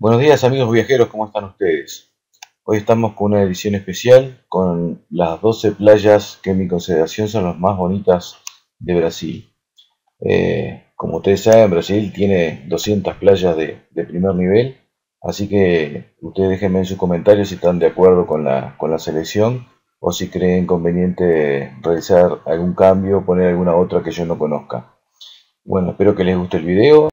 Buenos días amigos viajeros, ¿cómo están ustedes? Hoy estamos con una edición especial con las 12 playas que en mi consideración son las más bonitas de Brasil. Eh, como ustedes saben, Brasil tiene 200 playas de, primer nivel, así que ustedes déjenme en sus comentarios si están de acuerdo con la, con la selección o si creen conveniente realizar algún cambio, o poner alguna otra que yo no conozca. Bueno, espero que les guste el video.